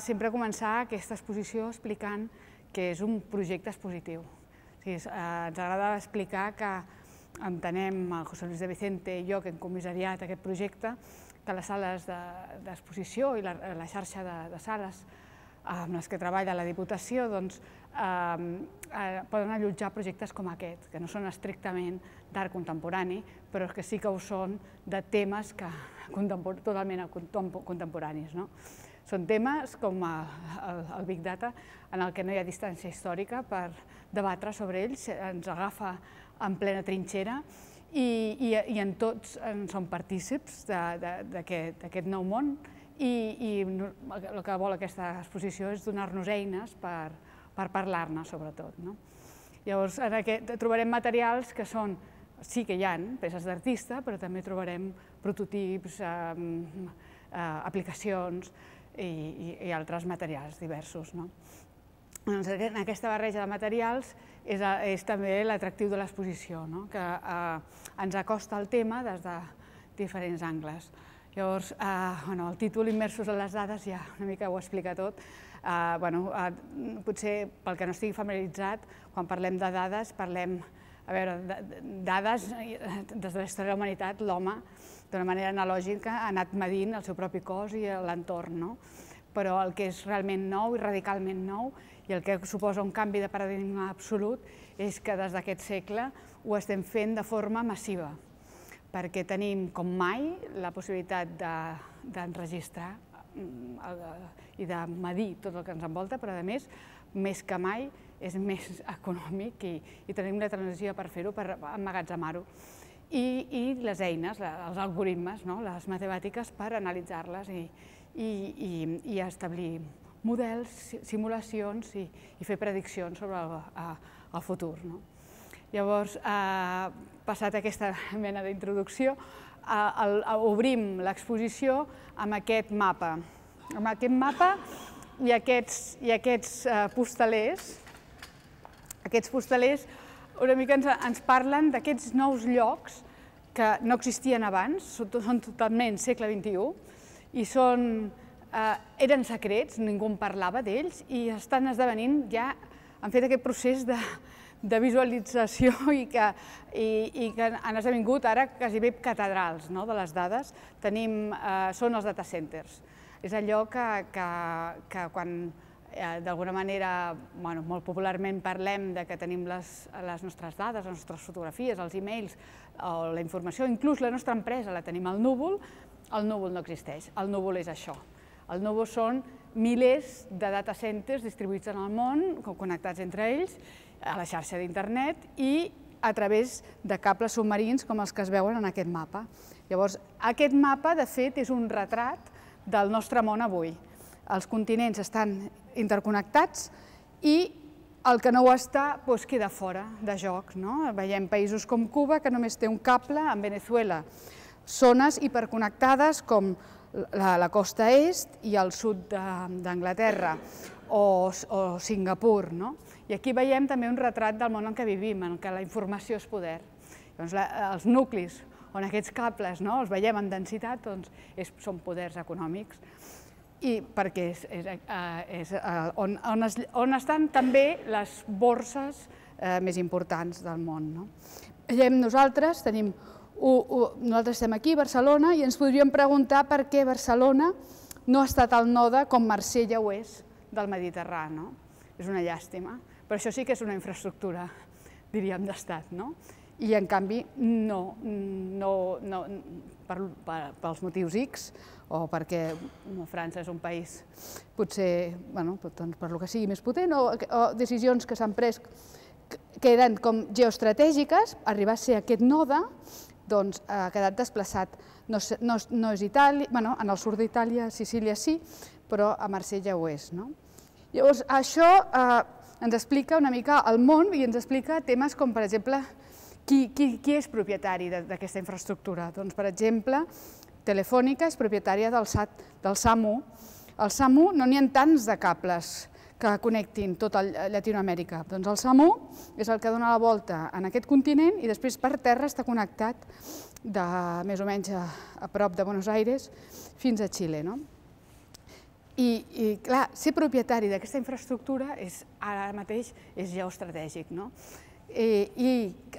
sempre començar aquesta exposició explicant que és un projecte expositiu. O sigui, ens agrada explicar que entenem, el José Luis de Vicente i jo, que hem comissariat aquest projecte, que les sales d'exposició i la, la xarxa de, de sales amb les que treballa la Diputació doncs, eh, eh, poden allotjar projectes com aquest, que no són estrictament d'art contemporani, però que sí que ho són de temes que, totalment contemporanis. No? Són temes com el, el Big Data, en el que no hi ha distància històrica per debatre sobre ells, ens agafa en plena trinxera i, i, i en tots en som partícips d'aquest nou món i, i el que vol aquesta exposició és donar-nos eines per, per parlar-ne, sobretot. No? Llavors, en aquest, trobarem materials que són, sí que hi ha peces d'artista, però també trobarem prototips, eh, eh, aplicacions i, i, i altres materials diversos. No? Doncs en aquesta barreja de materials és, és també l'atractiu de l'exposició, no? que eh, ens acosta el tema des de diferents angles. Llavors, eh, bueno, el títol Immersos en les dades ja una mica ho explica tot. Eh, bueno, eh, potser pel que no estigui familiaritzat, quan parlem de dades, parlem a veure, dades, des de la història de la humanitat, l'home, d'una manera analògica, ha anat medint el seu propi cos i l'entorn, no? però el que és realment nou i radicalment nou i el que suposa un canvi de paradigma absolut és que des d'aquest segle ho estem fent de forma massiva perquè tenim com mai la possibilitat d'enregistrar de, mm, i de medir tot el que ens envolta, però a més, més que mai, és més econòmic i, i tenim la transició per fer-ho, per emmagatzemar-ho. I, I les eines, els algoritmes, no? les matemàtiques per analitzar-les i, i, i, i establir models, simulacions i, i fer prediccions sobre el, el futur. No? Llavors, eh, passat aquesta mena d'introducció, eh, obrim l'exposició amb aquest mapa. Amb aquest mapa i aquests, i aquests eh, postalers, aquests postalers una mica ens, ens parlen d'aquests nous llocs que no existien abans, són, totalment segle XXI, i són, eh, eren secrets, ningú en parlava d'ells, i estan esdevenint ja, han fet aquest procés de, de visualització i que, i, i que han esdevingut ara quasi bé catedrals no, de les dades, tenim, eh, són els data centers. És allò que, que, que quan eh, d'alguna manera, bueno, molt popularment parlem de que tenim les, les nostres dades, les nostres fotografies, els e-mails, o la informació, inclús la nostra empresa la tenim al núvol, el núvol no existeix, el núvol és això. El núvol són milers de data centers distribuïts en el món, connectats entre ells, a la xarxa d'internet i a través de cables submarins com els que es veuen en aquest mapa. Llavors, aquest mapa, de fet, és un retrat del nostre món avui. Els continents estan interconnectats i el que no ho està doncs, queda fora de joc. No? Veiem països com Cuba, que només té un cable, en Venezuela, zones hiperconnectades com la, la costa est i el sud d'Anglaterra o, o Singapur. No? I aquí veiem també un retrat del món en què vivim, en què la informació és poder. Doncs la, els nuclis on aquests cables no, els veiem en densitat doncs és, són poders econòmics i perquè és, és, eh, és eh, on, on, es, on estan també les borses eh, més importants del món. No? Nosaltres, tenim, u, u, nosaltres estem aquí a Barcelona i ens podríem preguntar per què Barcelona no ha estat al node com Marsella ho és del Mediterrani. No? És una llàstima. Però això sí que és una infraestructura, diríem, d'estat, no? I en canvi, no, no, no per, per, pels motius X, o perquè França és un país potser, bueno, doncs per lo que sigui més potent, o, o decisions que s'han pres que eren com geoestratègiques, arribar a ser aquest node, doncs ha quedat desplaçat. No, no, no és Itàlia, bueno, en el sud d'Itàlia, Sicília sí, però a Marsella ho és. No? Llavors, això eh, ens explica una mica el món i ens explica temes com, per exemple, qui, qui, qui és propietari d'aquesta infraestructura. Doncs, per exemple, Telefònica és propietària del, SAT, del SAMU. Al SAMU no n'hi ha tants de cables que connectin tota Llatinoamèrica. Doncs el SAMU és el que dona la volta en aquest continent i després per terra està connectat de més o menys a, a prop de Buenos Aires fins a Xile. No? I, i clar, ser propietari d'aquesta infraestructura és, ara mateix és geoestratègic. No? I, I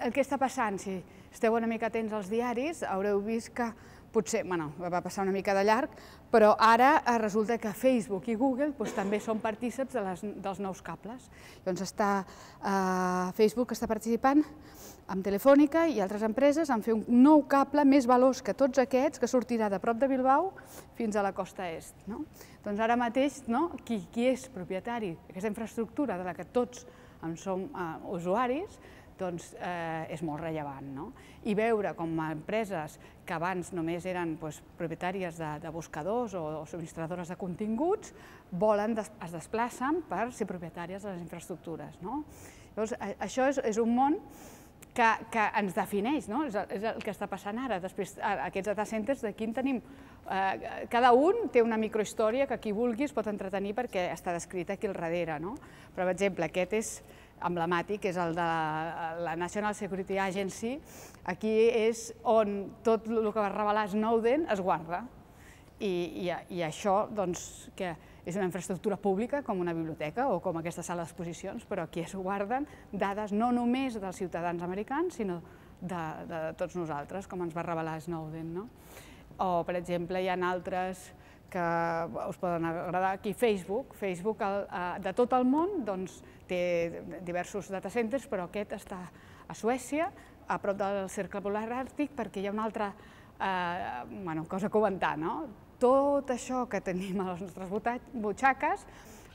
el que està passant, si esteu una mica atents als diaris, haureu vist que potser, bueno, va passar una mica de llarg, però ara eh, resulta que Facebook i Google doncs, també són partíceps de les, dels nous cables. Doncs està, eh, Facebook està participant amb Telefònica i altres empreses en fer un nou cable més veloç que tots aquests, que sortirà de prop de Bilbao fins a la costa est. No? Doncs ara mateix, no, qui, qui és propietari d'aquesta infraestructura de la que tots en som eh, usuaris, doncs eh, és molt rellevant. No? I veure com empreses que abans només eren doncs, propietàries de, de buscadors o, o subministradores de continguts, volen, des, es desplacen per ser propietàries de les infraestructures. No? Llavors, això és, és un món que, que ens defineix, no? és, el, és el que està passant ara. Després, aquests data centers, d'aquí en tenim, eh, cada un té una microhistòria que qui vulgui es pot entretenir perquè està descrita aquí al darrere. No? Però, per exemple, aquest és emblemàtic, és el de la National Security Agency. Aquí és on tot el que va revelar Snowden es guarda. I, i, i això, doncs, que és una infraestructura pública, com una biblioteca o com aquesta sala d'exposicions, però aquí es guarden dades no només dels ciutadans americans, sinó de, de tots nosaltres, com ens va revelar Snowden. No? O, per exemple, hi ha altres que us poden agradar aquí, Facebook. Facebook el, de tot el món doncs, té diversos data centers, però aquest està a Suècia, a prop del cercle polar àrtic, perquè hi ha una altra eh, bueno, cosa a comentar. No? Tot això que tenim a les nostres butxaques,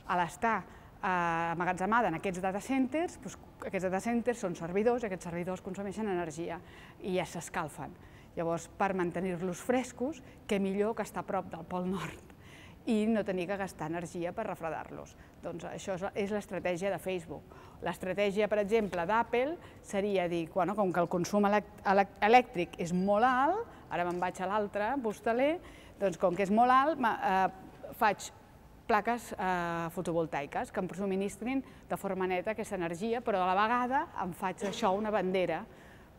a l'estar eh, amagatzemada en aquests data centers, doncs, aquests data centers són servidors, aquests servidors consumeixen energia i ja s'escalfen. Llavors, per mantenir-los frescos, què millor que estar a prop del Pol Nord i no tenir que gastar energia per refredar-los. Doncs això és l'estratègia de Facebook. L'estratègia, per exemple, d'Apple seria dir, bueno, com que el consum elèctric és molt alt, ara me'n vaig a l'altre postaler, doncs com que és molt alt, eh, faig plaques eh, fotovoltaiques que em subministrin de forma neta aquesta energia, però a la vegada em faig això una bandera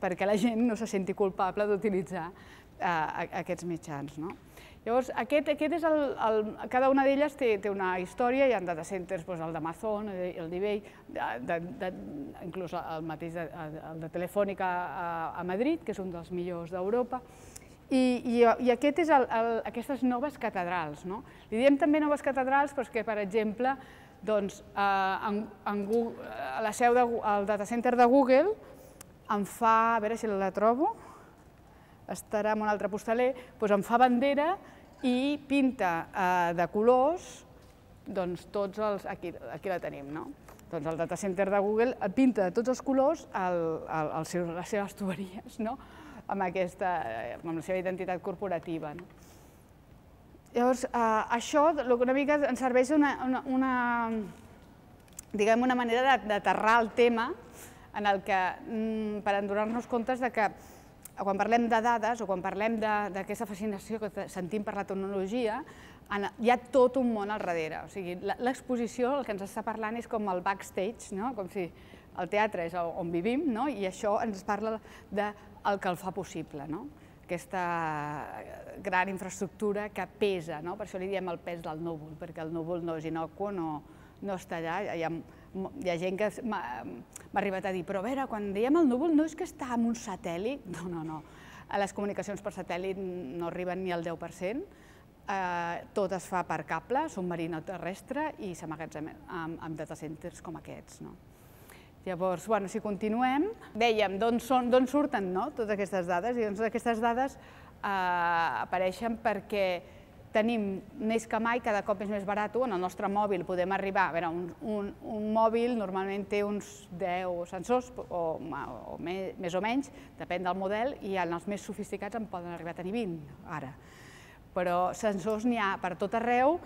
perquè la gent no se senti culpable d'utilitzar eh, aquests mitjans. No? Llavors, aquest, aquest és el, el, cada una d'elles té, té una història, hi ha data centers, doncs el d'Amazon, el d'eBay, de, de, inclús el mateix de, el de Telefònica a, a Madrid, que és un dels millors d'Europa, i, i, i aquest és el, el, aquestes noves catedrals. No? Li diem també noves catedrals perquè, per exemple, doncs, eh, en, en Google, a la seu del de, data center de Google em fa, a veure si la trobo, estarà en un altre postaler, doncs em fa bandera i pinta eh, de colors doncs tots els, aquí, aquí la tenim, no? Doncs el data center de Google pinta de tots els colors el, el, el les seves tuberies, no? Amb, aquesta, amb la seva identitat corporativa. No? Llavors, eh, això una mica ens serveix una, una, una, diguem, una manera d'aterrar el tema en el que, mm, per endonar-nos comptes de que quan parlem de dades o quan parlem d'aquesta fascinació que sentim per la tecnologia, hi ha tot un món al darrere. O sigui, l'exposició, el que ens està parlant és com el backstage, no? com si el teatre és on vivim, no? i això ens parla del que el fa possible. No? aquesta gran infraestructura que pesa, no? per això li diem el pes del núvol, perquè el núvol no és inocu, no, no està allà, hi ha hi ha gent que m'ha arribat a dir, però a veure, quan dèiem el núvol no és que està en un satèl·lit, no, no, no. Les comunicacions per satèl·lit no arriben ni al 10%, eh, tot es fa per cable, submarí no terrestre i s'amagatzem amb, amb data centers com aquests. No? Llavors, bueno, si continuem, dèiem d'on surten no, totes aquestes dades, i doncs aquestes dades eh, apareixen perquè tenim més que mai, cada cop és més barat, en el nostre mòbil podem arribar, a veure, un, un, un mòbil normalment té uns 10 sensors, o, o més, més o menys, depèn del model, i en els més sofisticats en poden arribar a tenir 20, ara. Però sensors n'hi ha per tot arreu,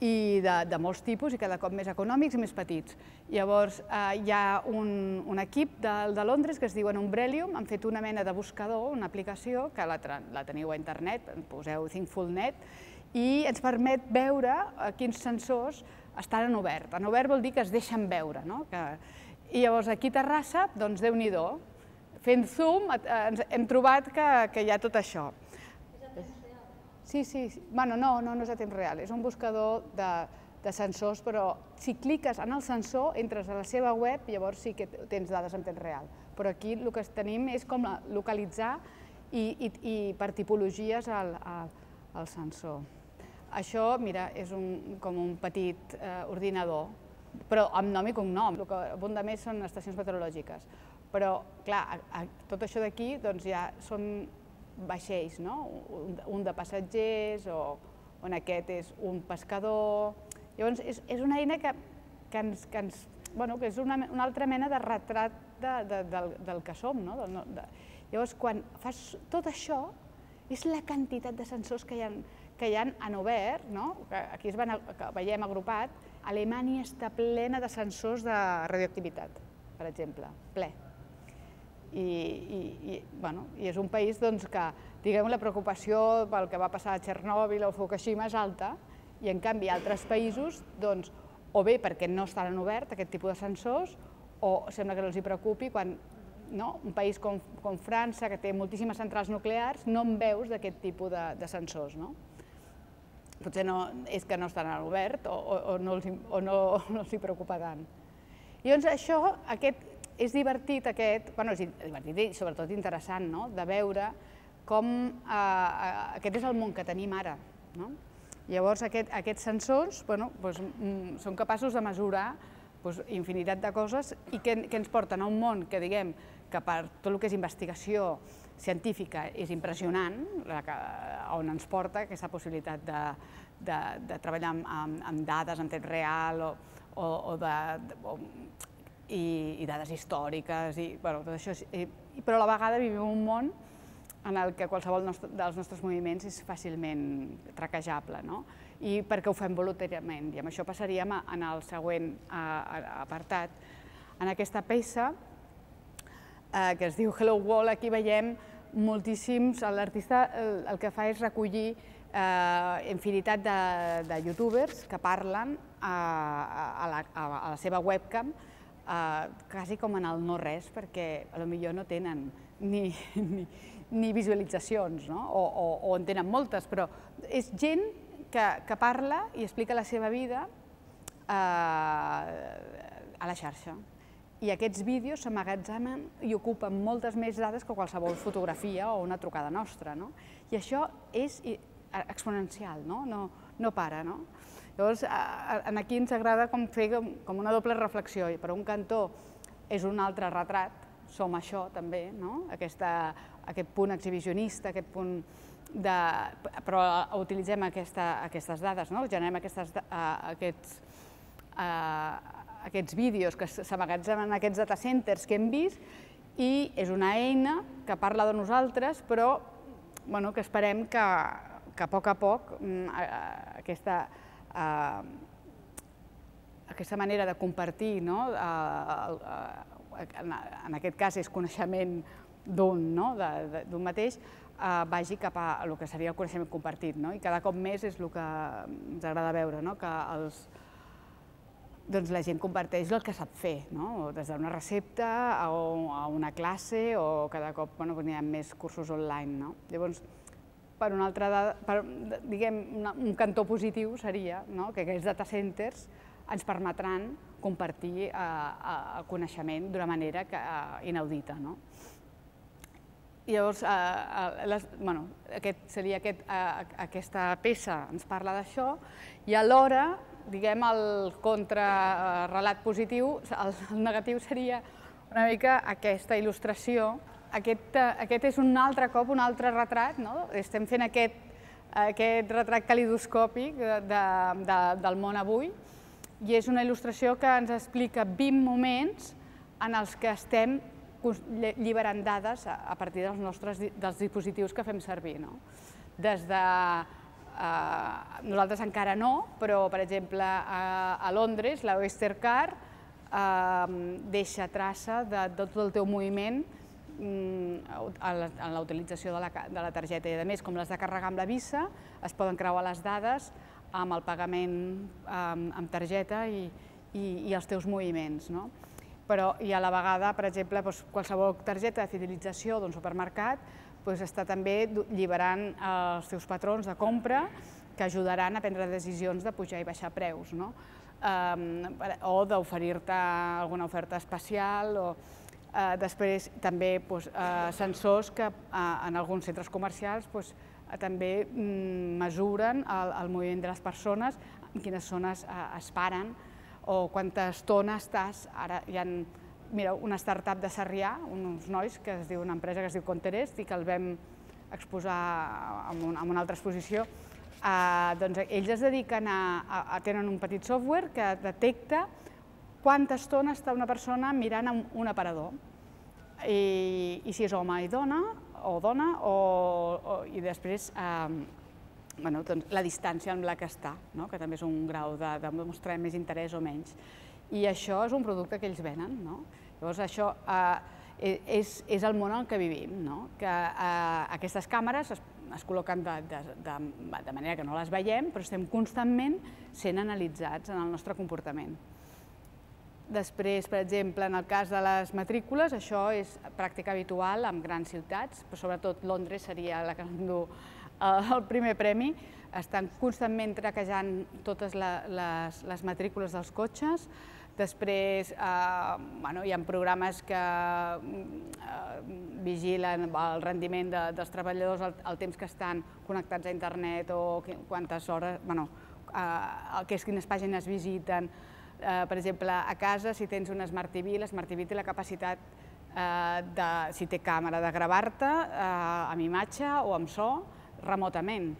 i de, de molts tipus i cada cop més econòmics i més petits. Llavors, eh, hi ha un, un equip de, de Londres que es diuen Umbrellium, han fet una mena de buscador, una aplicació, que la, la teniu a internet, poseu ThinkfulNet, i ens permet veure quins sensors estan en obert. En obert vol dir que es deixen veure. No? Que... I llavors aquí a Terrassa, doncs déu nhi fent zoom ens hem trobat que, que hi ha tot això. Sí, sí, sí. Bueno, no, no, no és a temps real, és un buscador de, de sensors, però si cliques en el sensor, entres a la seva web, llavors sí que tens dades en temps real. Però aquí el que tenim és com localitzar i, i, i per tipologies al, al, al sensor. Això, mira, és un, com un petit eh, ordinador, però amb nom i cognom. El que abunda més són estacions meteorològiques. Però, clar, a, a, tot això d'aquí doncs, ja són vaixells, no? un, un de passatgers o on aquest és un pescador, Llavors, és, és una eina que, que, ens, que, ens, bueno, que és una, una altra mena de retrat de, de, del, del que som. No? De, de, llavors, quan fas tot això, és la quantitat de sensors que hi ha, que hi ha en obert, no? aquí es van, que veiem agrupat, Alemanya està plena de sensors de radioactivitat, per exemple, ple. I, i, i, bueno, i és un país doncs, que diguem, la preocupació pel que va passar a Txernòbil o Fukushima és alta, i en canvi altres països, doncs, o bé perquè no estan obert aquest tipus de sensors, o sembla que no els hi preocupi quan no? un país com, com França, que té moltíssimes centrals nuclears, no en veus d'aquest tipus de, de sensors. No? Potser no, és que no estan obert o, o, o, no, els, o no, no els hi preocupa tant. I doncs això, aquest, és divertit aquest, bueno, és divertit i sobretot interessant, no? de veure com eh, eh aquest és el món que tenim ara. No? Llavors, aquest, aquests sensors bueno, doncs, mm, són capaços de mesurar doncs, infinitat de coses i que, que ens porten a un món que, diguem, que per tot el que és investigació científica és impressionant, la que, on ens porta aquesta possibilitat de, de, de treballar amb, amb, amb dades en temps real o, o, o de, de o, i, i dades històriques, i, bueno, tot això, i, però a la vegada vivim un món en el que qualsevol nostre, dels nostres moviments és fàcilment traquejable, no? i perquè ho fem voluntàriament. I amb això passaríem en el següent apartat. En aquesta peça, eh, que es diu Hello Wall, aquí veiem moltíssims, l'artista el, el que fa és recollir eh, infinitat de, de youtubers que parlen a, a, la, a la seva webcam, eh, quasi com en el no res, perquè a lo millor no tenen ni, ni, ni visualitzacions, no? o, o, o en tenen moltes, però és gent que, que parla i explica la seva vida eh, a la xarxa. I aquests vídeos s'emmagatzemen i ocupen moltes més dades que qualsevol fotografia o una trucada nostra. No? I això és exponencial, no, no, no para. No? Llavors, aquí ens agrada com fer com una doble reflexió. I per un cantó és un altre retrat, som això també, no? Aquesta, aquest punt exhibicionista, aquest punt de... però utilitzem aquesta, aquestes dades, no? generem aquestes, uh, aquests, uh, aquests vídeos que s'amagatzemen en aquests data centers que hem vist i és una eina que parla de nosaltres, però bueno, que esperem que, que a poc a poc uh, aquesta, uh, aquesta manera de compartir no? uh, en aquest cas és coneixement d'un no? d'un mateix, eh, vagi cap a el que seria el coneixement compartit. No? I cada cop més és el que ens agrada veure, no? que els, doncs la gent comparteix el que sap fer, no? des d'una recepta a, a una classe o cada cop bueno, hi ha més cursos online. No? Llavors, per una altra dada, per, diguem, una, un cantó positiu seria no? que aquests data centers ens permetran compartir eh, eh, el coneixement d'una manera que, eh, inaudita. No? Llavors, eh, les, bueno, aquest, seria aquest, eh, aquesta peça ens parla d'això i alhora, diguem, el contrarelat positiu, el, el negatiu seria una mica aquesta il·lustració. Aquest, aquest és un altre cop, un altre retrat, no? estem fent aquest, aquest retrat calidoscòpic de, de, de, del món avui, i és una il·lustració que ens explica 20 moments en els que estem lliberant dades a partir dels nostres dels dispositius que fem servir. No? Des de, eh, nosaltres encara no, però per exemple a, a Londres la Oystercard eh, deixa traça de, de tot el teu moviment en la utilització de la, de la targeta i a més com les de carregar amb la Visa es poden creuar les dades amb el pagament amb, amb targeta i, i, i els teus moviments. No? Però, I a la vegada, per exemple, doncs, qualsevol targeta de fidelització d'un supermercat doncs està també lliberant els seus patrons de compra que ajudaran a prendre decisions de pujar i baixar preus, no? Um, o d'oferir-te alguna oferta especial o uh, després també doncs, uh, sensors que uh, en alguns centres comercials doncs, també mm, mesuren el, el moviment de les persones, en quines zones uh, es paren o quanta estona estàs, ara hi ha mira, una startup de Sarrià, uns nois que es diu una empresa que es diu Conterest i que el vam exposar en, un, en una altra exposició, eh, doncs ells es dediquen a, a, a, tenen un petit software que detecta quanta estona està una persona mirant un aparador i, i si és home i dona, o dona, o, o, i després eh, bueno, doncs, la distància amb la que està, no? que també és un grau de, de mostrar més interès o menys. I això és un producte que ells venen. No? Llavors, això eh, és, és el món en què vivim, no? que eh, aquestes càmeres es, es col·loquen de, de, de, de manera que no les veiem, però estem constantment sent analitzats en el nostre comportament. Després, per exemple, en el cas de les matrícules, això és pràctica habitual en grans ciutats, però sobretot Londres seria la que endú Eh, el primer premi, estan constantment traquejant totes les, les matrícules dels cotxes, Després eh, bueno, hi ha programes que eh, vigilen el rendiment de, dels treballadors, el, el temps que estan connectats a internet o quantes hores, bueno, eh, quines pàgines visiten. Eh, per exemple, a casa, si tens un Smart TV, l'Smart TV té la capacitat, eh, de, si té càmera, de gravar-te eh, amb imatge o amb so, remotament.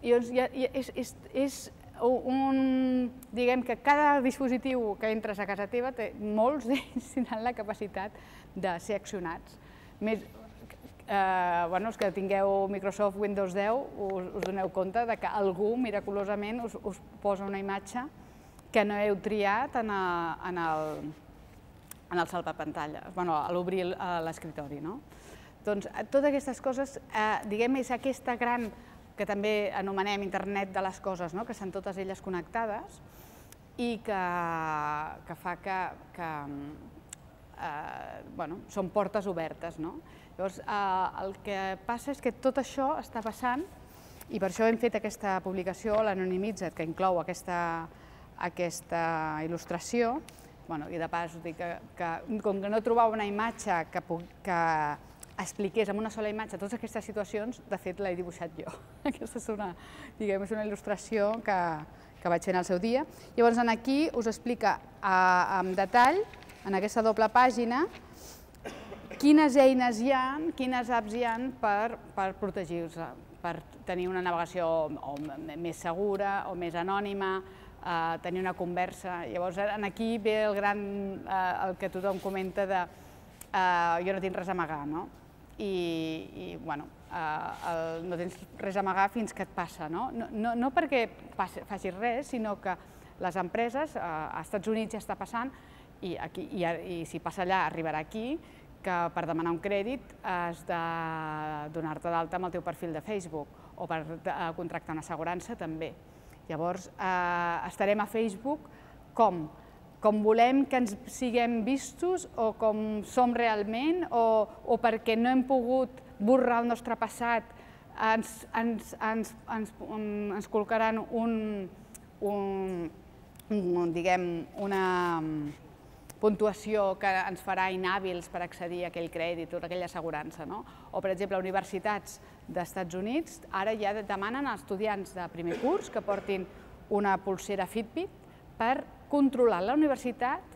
I doncs, ja, ja, és, és, és un, diguem que cada dispositiu que entres a casa teva, té, molts d'ells tindran la capacitat de ser accionats. Més, eh, bueno, els que tingueu Microsoft Windows 10 us, us doneu compte de que algú miraculosament us, us posa una imatge que no heu triat en, a, en el, en el salvapantalla, bueno, a l'obrir l'escriptori. No? Doncs eh, totes aquestes coses, eh, diguem, és aquesta gran, que també anomenem internet de les coses, no? que estan totes elles connectades i que, que fa que, que eh, bueno, són portes obertes. No? Llavors, eh, el que passa és que tot això està passant i per això hem fet aquesta publicació, l'Anonimitzat, que inclou aquesta, aquesta il·lustració, bueno, i de pas dic que, que com que no trobava una imatge que, que expliqués amb una sola imatge totes aquestes situacions, de fet l'he dibuixat jo. Aquesta és una, diguem, és una il·lustració que, que vaig en el seu dia. Llavors, en aquí us explica a, amb detall, en aquesta doble pàgina, quines eines hi ha, quines apps hi ha per, per protegir-se, per tenir una navegació o més segura o més anònima, eh, tenir una conversa. Llavors, en aquí ve el gran, eh, el que tothom comenta de eh, jo no tinc res a amagar, no? i, i bueno, eh, el, no tens res a amagar fins que et passa. No, no, no, no perquè facis res, sinó que les empreses, eh, a Estats Units ja està passant, i, aquí, i, i si passa allà arribarà aquí, que per demanar un crèdit has de donar-te d'alta amb el teu perfil de Facebook o per eh, contractar una assegurança també. Llavors, eh, estarem a Facebook com? com volem que ens siguem vistos o com som realment o, o perquè no hem pogut borrar el nostre passat, ens, ens, ens, ens, ens col·locaran un, un, un, diguem, una puntuació que ens farà inhàbils per accedir a aquell crèdit o a aquella assegurança. No? O, per exemple, universitats d'Estats Units ara ja demanen als estudiants de primer curs que portin una pulsera Fitbit per controlar la universitat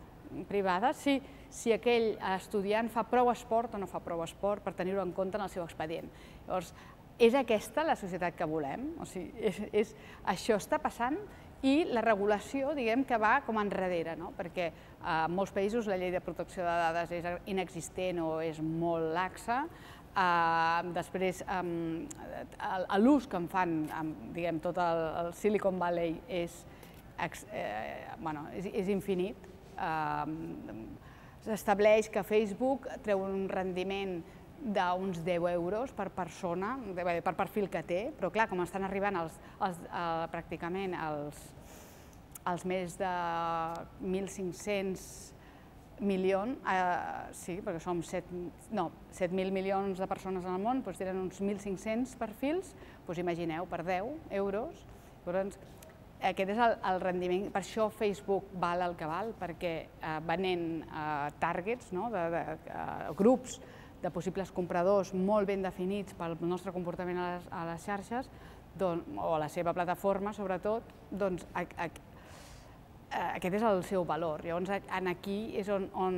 privada si, si aquell estudiant fa prou esport o no fa prou esport per tenir-ho en compte en el seu expedient. Llavors, és aquesta la societat que volem? O sigui, és, és, això està passant i la regulació, diguem, que va com enrere, no? perquè en molts països la llei de protecció de dades és inexistent o és molt laxa, Uh, després, um, l'ús que en fan, um, diguem, tot el, el Silicon Valley és, eh, bueno, és, és infinit. Eh, S'estableix que Facebook treu un rendiment d'uns 10 euros per persona, per perfil que té, però clar, com estan arribant els, els, eh, pràcticament els, els més de 1.500 milions, eh, sí, perquè som 7.000 no, 7 milions de persones en el món, doncs tenen uns 1.500 perfils, doncs imagineu, per 10 euros. Llavors, aquest és el, el rendiment, per això Facebook val el que val, perquè eh, venent eh, targets, no? de, de, eh, grups de possibles compradors molt ben definits pel nostre comportament a les, a les xarxes, doncs, o a la seva plataforma sobretot, doncs a, a, aquest és el seu valor. Llavors, en aquí és on, on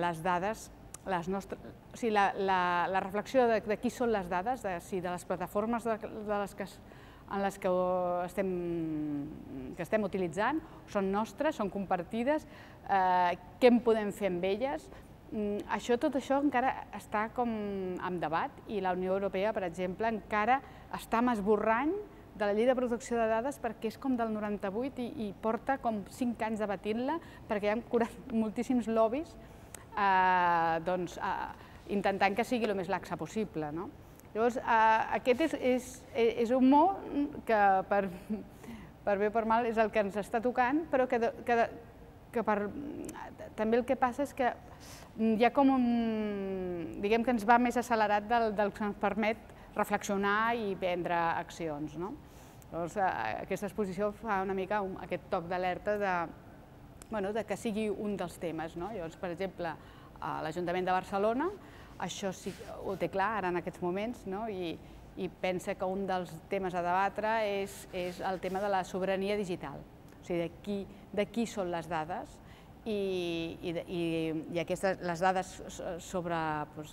les dades, les nostres, o sigui, la, la, la reflexió de, de qui són les dades, de, si de les plataformes de, de les que en les que estem, que estem utilitzant, són nostres, són compartides, eh, què en podem fer amb elles. Mm, això, tot això encara està com en debat i la Unió Europea, per exemple, encara està amb esborrany de la llei de protecció de dades perquè és com del 98 i, i porta com 5 anys debatint-la perquè hi ha moltíssims lobbies eh, doncs, eh, intentant que sigui el més laxa possible. No? Llavors, eh, aquest és, és, és un mot que per, per bé o per mal és el que ens està tocant, però que, que, que per, també el que passa és que hi ha com un, diguem que ens va més accelerat del, del que ens permet reflexionar i prendre accions. No? Llavors, eh, aquesta exposició fa una mica un, aquest toc d'alerta de, bueno, de que sigui un dels temes. No? Llavors, per exemple, a l'Ajuntament de Barcelona això sí ho té clar ara en aquests moments no? I, i pensa que un dels temes a debatre és, és el tema de la sobirania digital, o sigui, de qui, de qui són les dades. I, i, i, i aquestes, les dades sobre doncs,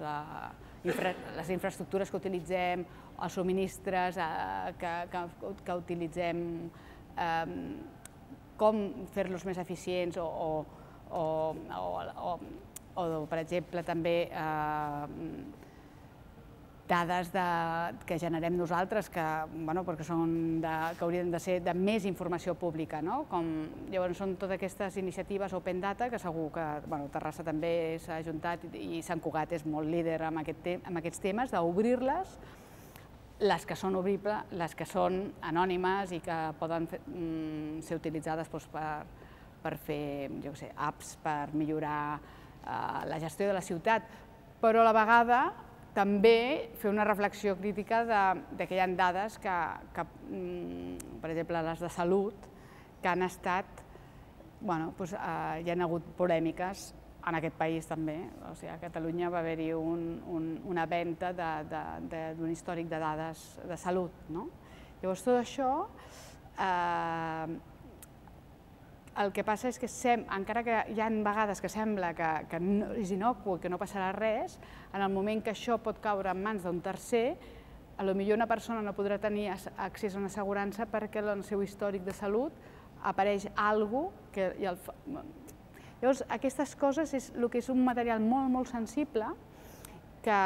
infra, les infraestructures que utilitzem, els subministres eh, que, que, que utilitzem, eh, com fer-los més eficients o, o, o, o, o, o per exemple, també eh, dades de, que generem nosaltres, que, bueno, perquè són de, que haurien de ser de més informació pública. No? Com, llavors són totes aquestes iniciatives Open Data, que segur que bueno, Terrassa també s'ha ajuntat i Sant Cugat és molt líder en, aquest te en aquests temes, d'obrir-les, les que són obribles, les que són anònimes i que poden fer, mm, ser utilitzades doncs, per, per fer jo sé, apps per millorar eh, la gestió de la ciutat, però a la vegada també fer una reflexió crítica de, de que hi ha dades que, que, mm, per exemple, les de salut, que han estat, bueno, doncs, eh, hi ha hagut polèmiques en aquest país també, o sigui, a Catalunya va haver-hi un, un, una venda d'un històric de dades de salut. No? Llavors, tot això eh, el que passa és que, sem, encara que hi ha vegades que sembla que, que no, és inocu que no passarà res, en el moment que això pot caure en mans d'un tercer, a lo millor una persona no podrà tenir accés a una assegurança perquè en el seu històric de salut apareix algú que... I el, llavors, aquestes coses és el que és un material molt, molt sensible que,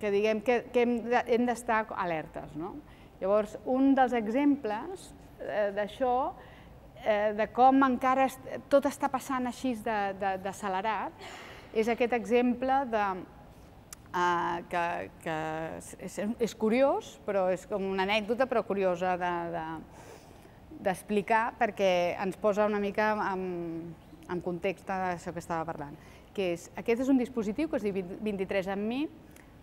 que diguem que, que hem d'estar alertes. No? Llavors, un dels exemples eh, d'això eh, de com encara tot està passant així d'accelerat, és aquest exemple de, eh, que, que és, és curiós, però és com una anècdota, però curiosa d'explicar de, de, perquè ens posa una mica en, en context d'això que estava parlant. Que és, aquest és un dispositiu que es diu 23 en mi,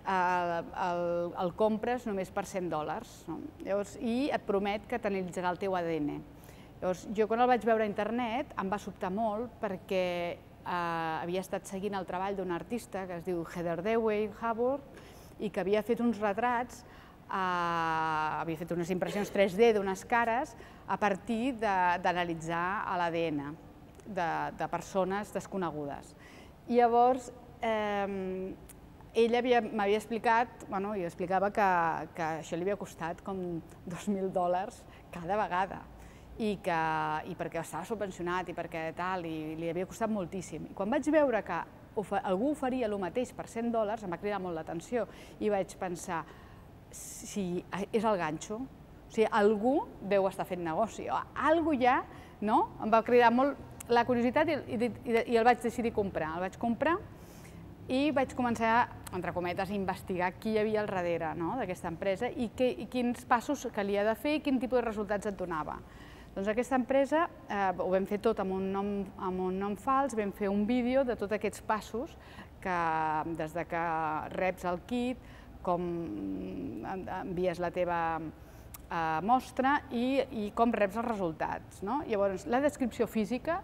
el, el, el compres només per 100 dòlars no? Llavors, i et promet que t'analitzarà el teu ADN. Llavors, jo quan el vaig veure a internet em va sobtar molt perquè eh, havia estat seguint el treball d'un artista que es diu Heather Dewey Haworth i que havia fet uns retrats, eh, havia fet unes impressions 3D d'unes cares a partir d'analitzar l'ADN de, de persones desconegudes. I llavors, eh, ell m'havia explicat, bueno, i explicava que, que això li havia costat com 2.000 dòlars cada vegada i, que, i perquè estava subvencionat i perquè tal, i li havia costat moltíssim. I quan vaig veure que algú oferia el mateix per 100 dòlars, em va cridar molt l'atenció i vaig pensar, si és el ganxo, o sigui, algú deu estar fent negoci, o algú ja, no? Em va cridar molt la curiositat i, i, i el vaig decidir comprar. El vaig comprar i vaig començar, entre cometes, a investigar qui hi havia al darrere no? d'aquesta empresa i, que, i quins passos calia de fer i quin tipus de resultats et donava. Doncs aquesta empresa eh, ho vam fer tot amb un, nom, amb un nom fals, vam fer un vídeo de tots aquests passos que des de que reps el kit, com envies la teva eh, mostra i, i com reps els resultats. No? Llavors, la descripció física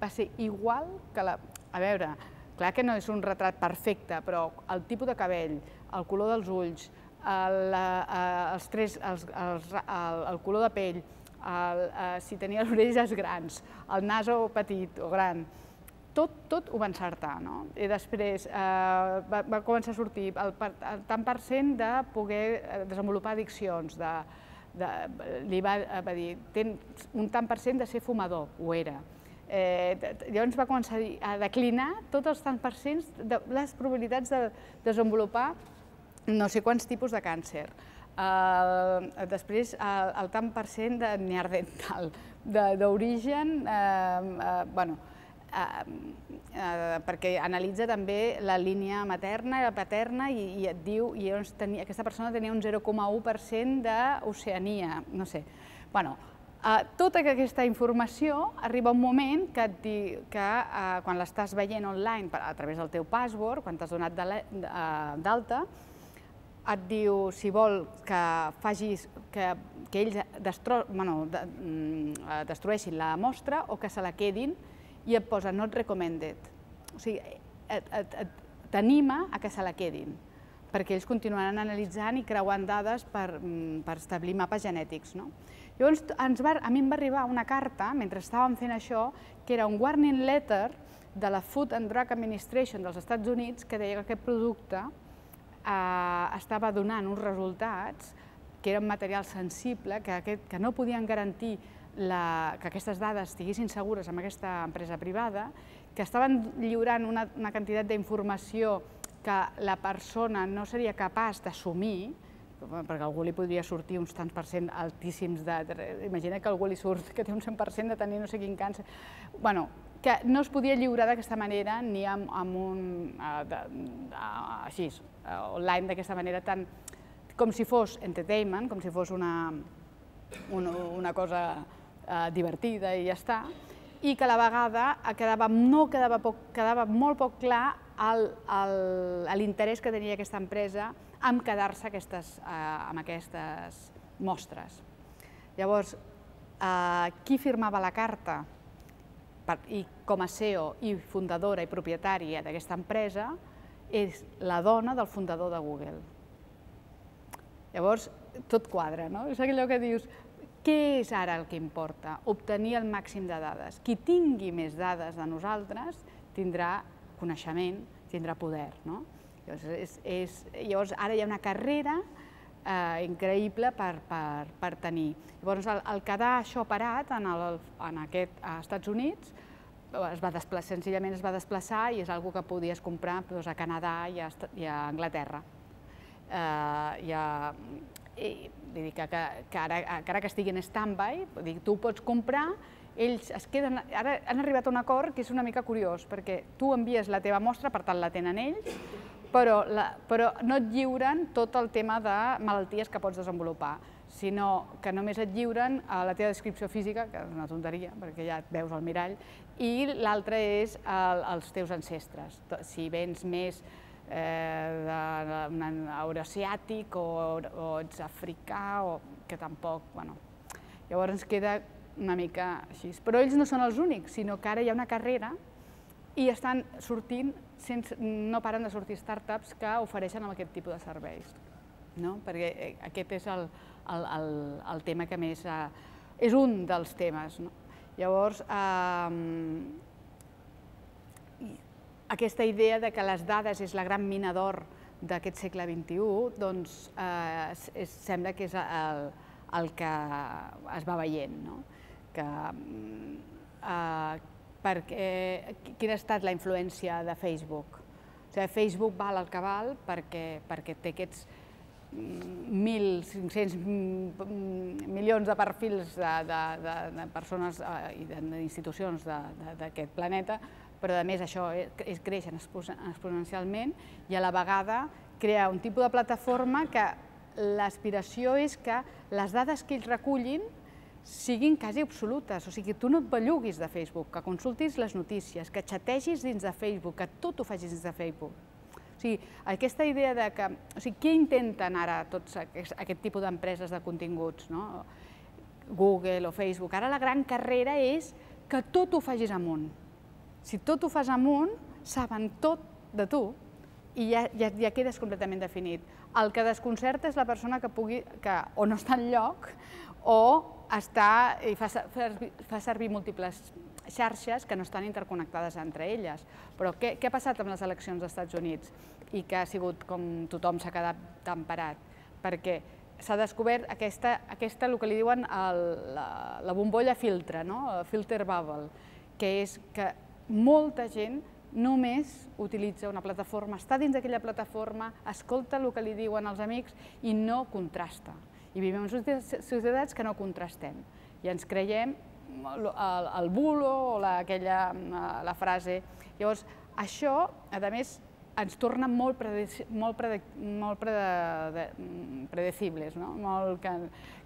va ser igual que la... A veure, clar que no és un retrat perfecte, però el tipus de cabell, el color dels ulls, el, eh, els tres, els, els, el, el color de pell, el, eh, si tenia les orelles grans, el nas o petit o gran, tot, tot ho va encertar. No? I després eh, va, va començar a sortir el, el tant per cent de poder eh, desenvolupar addiccions, de, de, li va, eh, va dir, tens un tant per cent de ser fumador, ho era. Eh, llavors va començar a declinar tots els tant per cent de les probabilitats de desenvolupar no sé quants tipus de càncer. Uh, després, uh, el tant per cent de neardental, d'origen, uh, uh, bueno, uh, uh, perquè analitza també la línia materna i la paterna i, i et diu, i tenia, aquesta persona tenia un 0,1% d'Oceania, no sé. Bueno, Uh, tota aquesta informació arriba un moment que, et di, que uh, quan l'estàs veient online a través del teu password, quan t'has donat d'alta, et diu si vol que facis que, que ells destro, bueno, de, mm, eh, destrueixin la mostra o que se la quedin i et posa not recommended. O sigui, t'anima a que se la quedin perquè ells continuaran analitzant i creuant dades per, mm, per establir mapes genètics. No? Llavors, ens va, a mi em va arribar una carta, mentre estàvem fent això, que era un warning letter de la Food and Drug Administration dels Estats Units que deia que aquest producte eh, estava donant uns resultats que eren material sensible, que, aquest, que no podien garantir la, que aquestes dades estiguessin segures amb aquesta empresa privada, que estaven lliurant una, una quantitat d'informació que la persona no seria capaç d'assumir, perquè algú li podria sortir uns tants per cent altíssims de... Imagina que algú li surt que té un 100% de tenir no sé quin càncer. Bueno, que no es podia lliurar d'aquesta manera ni amb, amb un... Uh, de, uh, així, uh, online d'aquesta manera tan... com si fos entertainment, com si fos una, una, una cosa uh, divertida i ja està, i que a la vegada quedava, no quedava, poc, quedava molt poc clar l'interès que tenia aquesta empresa en quedar-se aquestes, uh, amb aquestes mostres. Llavors, uh, qui firmava la carta? I com a CEO i fundadora i propietària d'aquesta empresa, és la dona del fundador de Google. Llavors, tot quadra, no? És allò que dius, què és ara el que importa? Obtenir el màxim de dades. Qui tingui més dades de nosaltres tindrà coneixement, tindrà poder, no? Llavors, és, és, llavors ara hi ha una carrera eh, increïble per, per, per tenir. Llavors, el, el quedar això parat en, el, en aquest, als Estats Units es va desplaçar, senzillament es va desplaçar i és una que podies comprar doncs, a Canadà i a, i a Anglaterra. Eh, i a, i, vull dir que, que, que, ara, que ara que estigui en stand-by, tu pots comprar, ells es queden, ara han arribat a un acord que és una mica curiós, perquè tu envies la teva mostra, per tant la tenen ells, però, la, però no et lliuren tot el tema de malalties que pots desenvolupar sinó que només et lliuren a la teva descripció física, que és una tonteria, perquè ja et veus al mirall, i l'altre és el, els teus ancestres. Si vens més eh, d'un eurasiàtic o, o ets africà, o que tampoc, bueno, llavors ens queda una mica així. Però ells no són els únics, sinó que ara hi ha una carrera i estan sortint, sense, no paren de sortir startups que ofereixen aquest tipus de serveis. No? Perquè eh, aquest és el, el, el, el tema que més... Eh, és un dels temes. No? Llavors, eh, aquesta idea de que les dades és la gran mina d'or d'aquest segle XXI, doncs eh, és, sembla que és el, el que es va veient. No? Que, eh, perquè, quina ha estat la influència de Facebook? O sigui, Facebook val el que val perquè, perquè té aquests 1.500 milions de perfils de, de, de, de persones eh, i d'institucions d'aquest planeta, però a més això és, creixen exponencialment i a la vegada crea un tipus de plataforma que l'aspiració és que les dades que ells recullin siguin quasi absolutes, o sigui, tu no et belluguis de Facebook, que consultis les notícies, que xategis dins de Facebook, que tot ho facis dins de Facebook. O sigui, aquesta idea de que... O sigui, què intenten ara tots aquest, aquest tipus d'empreses de continguts, no? Google o Facebook. Ara la gran carrera és que tot ho facis amunt. Si tot ho fas amunt, saben tot de tu i ja, ja, ja quedes completament definit. El que desconcerta és la persona que pugui, que o no està en lloc o està i fa, fa, servir múltiples xarxes que no estan interconnectades entre elles. Però què, què ha passat amb les eleccions dels Estats Units i que ha sigut com tothom s'ha quedat tan parat? Perquè s'ha descobert aquesta, aquesta, el que li diuen el, la, la bombolla filtre, no? filter bubble, que és que molta gent només utilitza una plataforma, està dins d'aquella plataforma, escolta el que li diuen els amics i no contrasta. I vivim en societats que no contrastem i ens creiem el, el bulo o la, aquella, la frase. Llavors, això, a més, ens torna molt, predic molt, predic molt prede predecibles, no? molt que,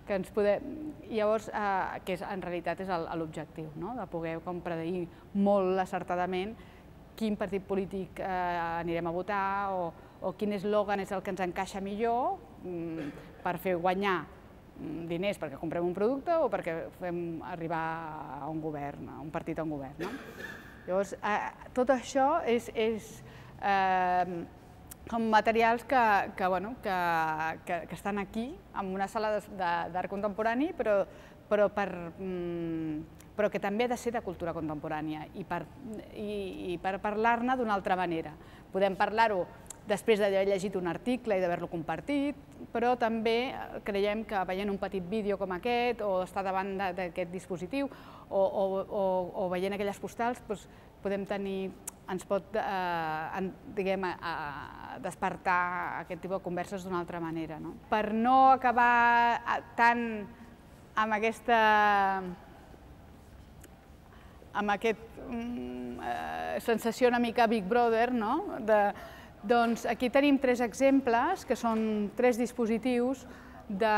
que ens podem... Llavors, eh, que és, en realitat és l'objectiu, no? de poder com predir molt acertadament quin partit polític eh, anirem a votar o, o quin eslògan és el que ens encaixa millor mm, per fer guanyar mm, diners perquè comprem un producte o perquè fem arribar a un govern, a un partit a un govern. No? Llavors, eh, tot això és, és eh, com materials que, que, bueno, que, que, que estan aquí, en una sala d'art contemporani, però, però, per, mm, però que també ha de ser de cultura contemporània i per, i, i per parlar-ne d'una altra manera. Podem parlar-ho després d'haver llegit un article i d'haver-lo compartit, però també creiem que veient un petit vídeo com aquest o estar davant d'aquest dispositiu o, o, o, o veient aquelles postals doncs, podem tenir ens pot eh, diguem, eh, despertar aquest tipus de converses d'una altra manera. No? Per no acabar eh, tant amb aquesta amb aquest mm, eh, sensació una mica Big Brother, no? de, doncs aquí tenim tres exemples, que són tres dispositius de,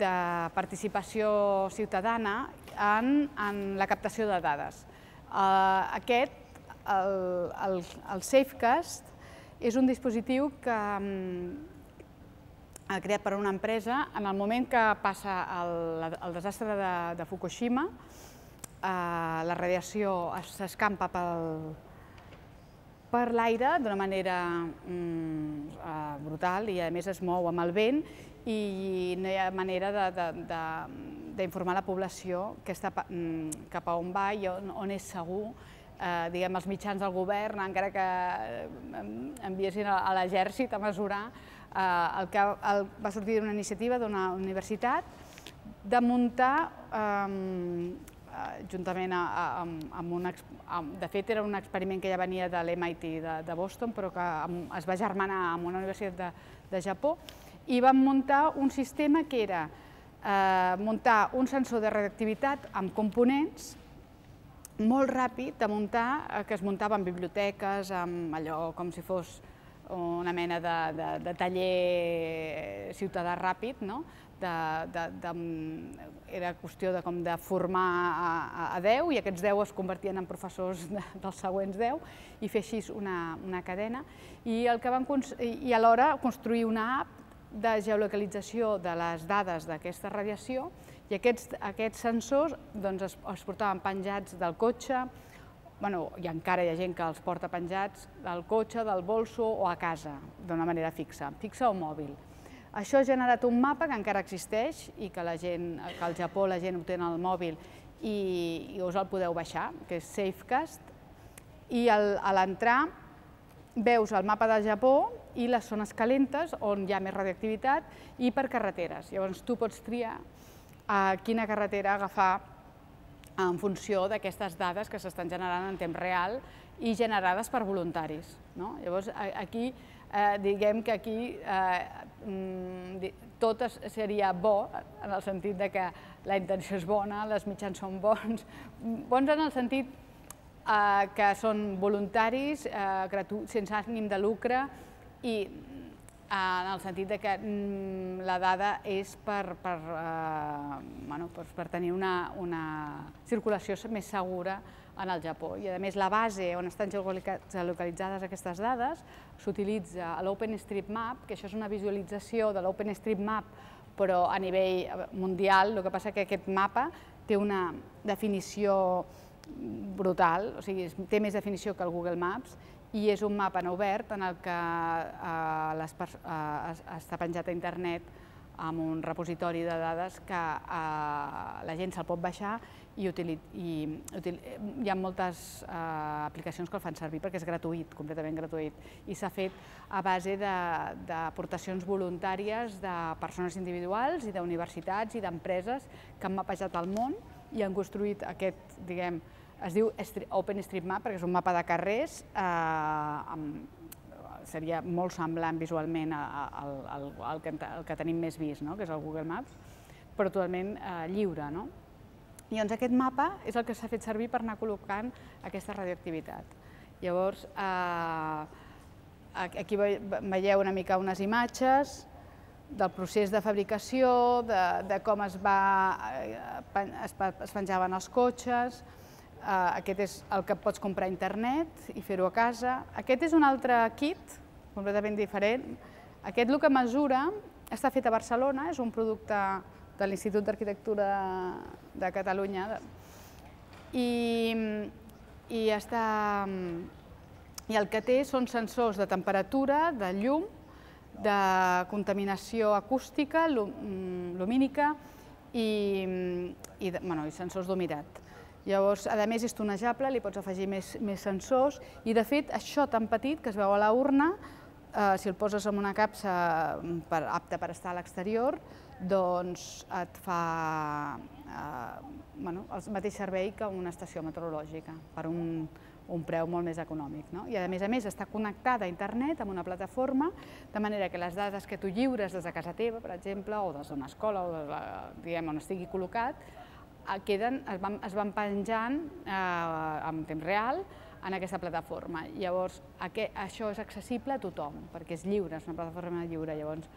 de participació ciutadana en, en la captació de dades. Uh, aquest, el, el, el Safecast, és un dispositiu que um, ha creat per una empresa en el moment que passa el, el desastre de, de Fukushima, uh, la radiació s'escampa pel, per l'aire d'una manera mm, uh, brutal i a més es mou amb el vent i no hi ha manera d'informar la població que està, mm, cap a on va i on, on és segur, eh, diguem, els mitjans del govern, encara que eh, enviessin a, a l'exèrcit a mesurar, eh, el que el, va sortir d'una iniciativa d'una universitat de muntar, eh, juntament a, a, amb, amb un, de fet era un experiment que ja venia de l'MIT de, de Boston, però que es va germanar amb una universitat de, de Japó, i van muntar un sistema que era eh, muntar un sensor de radioactivitat amb components molt ràpid de muntar, eh, que es muntava en biblioteques, amb allò com si fos una mena de, de, de taller ciutadà ràpid, no? De, de, de, era qüestió de, com de formar a, a 10 i aquests 10 es convertien en professors de, dels següents 10 i fer així una, una cadena i, el que van, i alhora construir una app de geolocalització de les dades d'aquesta radiació i aquests, aquests sensors doncs, es, es portaven penjats del cotxe, bueno, i encara hi ha gent que els porta penjats del cotxe, del bolso o a casa, d'una manera fixa, fixa o mòbil. Això ha generat un mapa que encara existeix i que, la gent, que al Japó la gent ho té en el mòbil i, i us el podeu baixar, que és Safecast, i el, a l'entrar veus el mapa del Japó i les zones calentes on hi ha més radioactivitat i per carreteres. Llavors tu pots triar a quina carretera agafar en funció d'aquestes dades que s'estan generant en temps real i generades per voluntaris. No? Llavors aquí, eh, diguem que aquí eh, mm, tot seria bo, en el sentit de que la intenció és bona, les mitjans són bons, bons en el sentit eh, que són voluntaris, eh, sense ànim de lucre i en el sentit de que mm, la dada és per, per, eh, bueno, per, per tenir una, una circulació més segura en el Japó. I a més la base on estan geolocalitzades aquestes dades s'utilitza a l'OpenStreetMap, que això és una visualització de l'OpenStreetMap però a nivell mundial, el que passa que aquest mapa té una definició brutal, o sigui, té més definició que el Google Maps i és un mapa en obert en el que eh, eh, està penjat a internet amb un repositori de dades que eh, la gent se'l pot baixar i, util, i util, hi ha moltes eh, aplicacions que el fan servir perquè és gratuït, completament gratuït, i s'ha fet a base d'aportacions voluntàries de persones individuals i d'universitats i d'empreses que han mapejat el món i han construït aquest, diguem, es diu OpenStreetMap perquè és un mapa de carrers, eh, amb, seria molt semblant visualment al, al, al, que, al que tenim més vist, no? que és el Google Maps, però totalment eh, lliure. No? I doncs aquest mapa és el que s'ha fet servir per anar col·locant aquesta radioactivitat. Llavors, eh, aquí veieu una mica unes imatges del procés de fabricació, de, de com es, va, eh, es, es penjaven els cotxes, aquest és el que pots comprar a internet i fer-ho a casa. Aquest és un altre kit, completament diferent. Aquest el que mesura està fet a Barcelona, és un producte de l'Institut d'Arquitectura de Catalunya i, i, està, i el que té són sensors de temperatura, de llum, de contaminació acústica, lumínica i, i, bueno, i sensors d'humitat. Llavors, a més, és tonejable, li pots afegir més, més sensors i, de fet, això tan petit que es veu a la urna, eh, si el poses en una capsa mm, per, apta per estar a l'exterior, doncs et fa eh, bueno, el mateix servei que una estació meteorològica per un, un preu molt més econòmic. No? I a més a més està connectada a internet amb una plataforma, de manera que les dades que tu lliures des de casa teva, per exemple, o des d'una escola, o de la, diguem, on estigui col·locat, queden, es, van, es van penjant eh, en temps real en aquesta plataforma. Llavors, aquest, això és accessible a tothom, perquè és lliure, és una plataforma lliure. Llavors,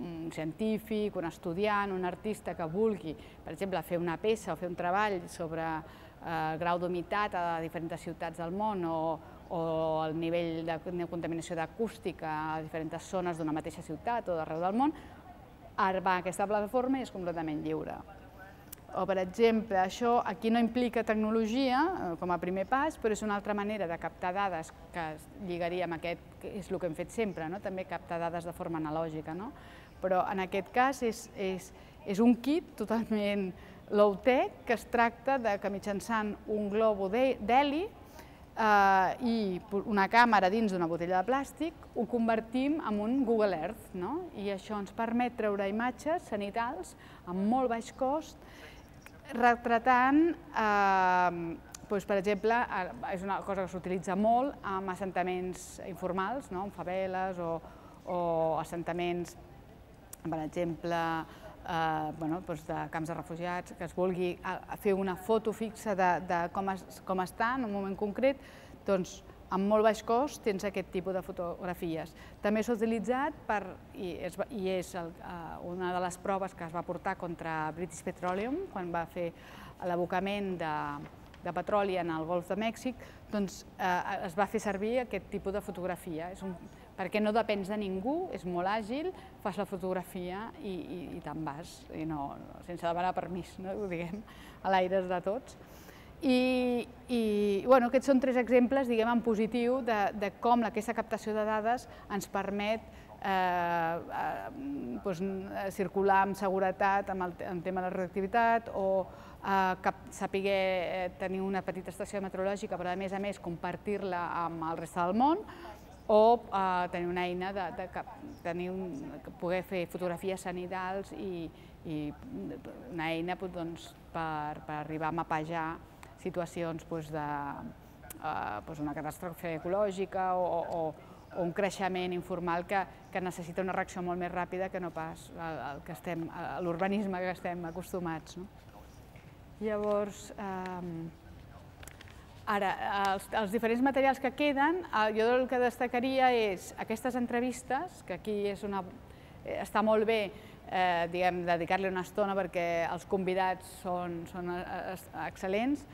un científic, un estudiant, un artista que vulgui, per exemple, fer una peça o fer un treball sobre eh, grau d'humitat a diferents ciutats del món o, o el nivell de contaminació d'acústica a diferents zones d'una mateixa ciutat o d'arreu del món, ara va a aquesta plataforma i és completament lliure. O, per exemple, això aquí no implica tecnologia eh, com a primer pas, però és una altra manera de captar dades que lligaria amb aquest, que és el que hem fet sempre, no? també captar dades de forma analògica. No? Però en aquest cas és, és, és un kit totalment low-tech que es tracta de que mitjançant un globo d'heli eh, i una càmera dins d'una botella de plàstic ho convertim en un Google Earth. No? I això ens permet treure imatges sanitals amb molt baix cost retratant, eh, doncs, per exemple, és una cosa que s'utilitza molt amb assentaments informals, no? en faveles o, o assentaments, per exemple, eh, bueno, doncs de camps de refugiats, que es vulgui fer una foto fixa de, de com, es, com està en un moment concret, doncs amb molt baix cost tens aquest tipus de fotografies. També s'ha utilitzat per, i és, i és el, uh, una de les proves que es va portar contra British Petroleum, quan va fer l'abocament de, de petroli en el Golf de Mèxic, doncs eh, es va fer servir aquest tipus de fotografia. És un, perquè no depens de ningú, és molt àgil, fas la fotografia i, i, i te'n vas, i no, sense demanar permís, no? ho diguem, a l'aire de tots. I, i bueno, aquests són tres exemples diguem, en positiu de, de com aquesta captació de dades ens permet eh, eh, doncs, circular amb seguretat amb el, en tema de reactivitat o eh, cap, saber eh, tenir una petita estació meteorològica però a més a més compartir-la amb el reste del món o eh, tenir una eina de, de, de tenir un, poder fer fotografies sanitals i, i una eina doncs, per, per arribar a mapejar situacions doncs, de eh, doncs una catàstrofe ecològica o, o, o un creixement informal que, que necessita una reacció molt més ràpida que no pas l'urbanisme que estem acostumats. No? Llavors, eh, Ara, els, els diferents materials que queden, eh, jo el que destacaria és aquestes entrevistes, que aquí és una, eh, està molt bé eh, dedicar-li una estona perquè els convidats són, són excel·lents,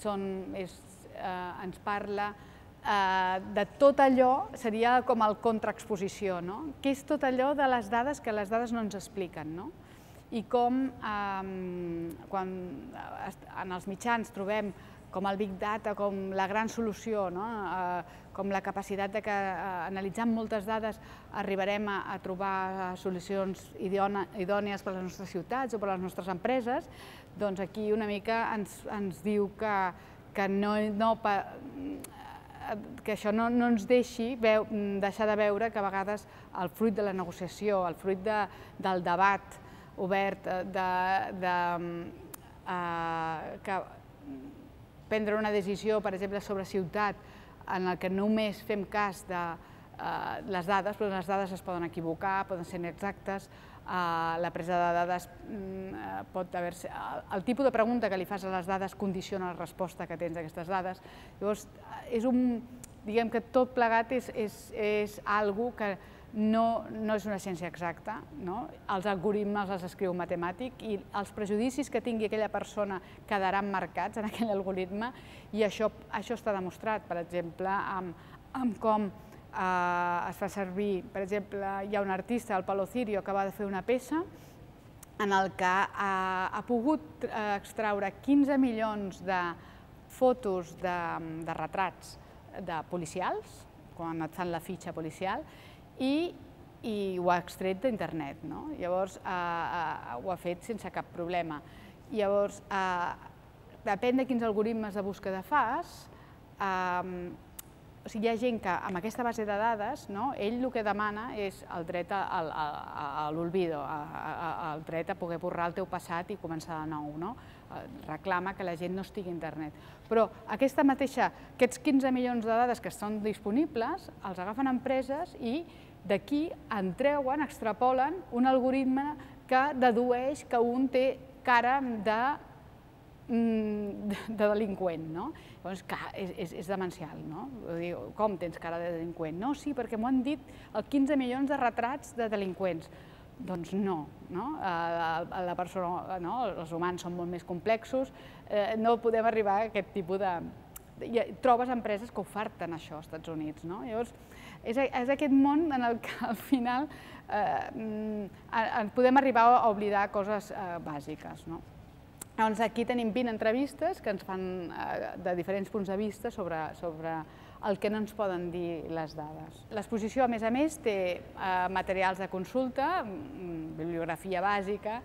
són, és, eh, ens parla eh, de tot allò, seria com el contraexposició, no? Què és tot allò de les dades que les dades no ens expliquen, no? I com eh, quan en els mitjans trobem com el Big Data, com la gran solució, no? eh, com la capacitat de que eh, analitzant moltes dades arribarem a, a trobar eh, solucions idònies per a les nostres ciutats o per a les nostres empreses, doncs aquí una mica ens, ens diu que, que no, no, que això no, no ens deixi veu, deixar de veure que a vegades el fruit de la negociació, el fruit de, del debat obert, eh, de, de, uh, que prendre una decisió, per exemple, sobre ciutat, en el que només fem cas de uh, les dades, però les dades es poden equivocar, poden ser inexactes, Uh, la presa de dades uh, pot haver -se, el, tipus de pregunta que li fas a les dades condiciona la resposta que tens a aquestes dades. Llavors, és un, diguem que tot plegat és, és, és algo que no, no és una ciència exacta, no? els algoritmes els escriu un matemàtic i els prejudicis que tingui aquella persona quedaran marcats en aquell algoritme i això, això està demostrat, per exemple, amb, amb com eh, es fa servir, per exemple, hi ha un artista, el Palo Cirio, que va fer una peça en el que ha, ha pogut eh, extraure 15 milions de fotos de, de retrats de policials, quan et fan la fitxa policial, i, i ho ha extret d'internet. No? Llavors, eh, eh, ho ha fet sense cap problema. Llavors, eh, depèn de quins algoritmes de búsqueda fas, eh, o sigui, hi ha gent que amb aquesta base de dades, no, ell el que demana és el dret a, a, a, a l'olvido, el dret a poder borrar el teu passat i començar de nou. No? Eh, reclama que la gent no estigui a internet. Però aquesta mateixa, aquests 15 milions de dades que estan disponibles, els agafen empreses i d'aquí en treuen, extrapolen un algoritme que dedueix que un té cara de de delinqüent, no? Llavors, clar, és, és, és demencial, no? Dir, com tens cara de delinqüent? No, sí, perquè m'ho han dit el 15 milions de retrats de delinqüents. Doncs no, no? A la persona, no? els humans són molt més complexos, eh, no podem arribar a aquest tipus de... I trobes empreses que oferten això als Estats Units, no? Llavors, és, és aquest món en el que al final eh, mm, podem arribar a oblidar coses eh, bàsiques, no? Llavors aquí tenim 20 entrevistes que ens fan eh, de diferents punts de vista sobre, sobre el que no ens poden dir les dades. L'exposició, a més a més, té eh, materials de consulta, mm, bibliografia bàsica,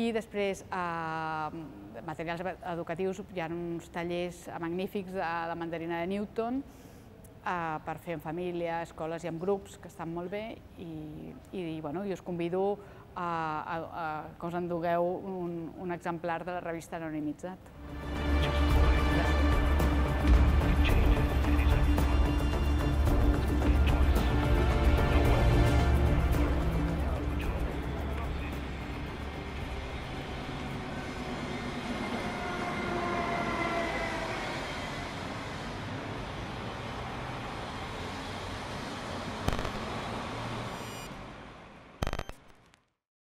i després eh, materials educatius, hi ha uns tallers magnífics de la mandarina de Newton, eh, per fer en família, escoles i en grups, que estan molt bé, i, i, bueno, i us convido a, a que us endugueu un, un exemplar de la revista Anonimitzat.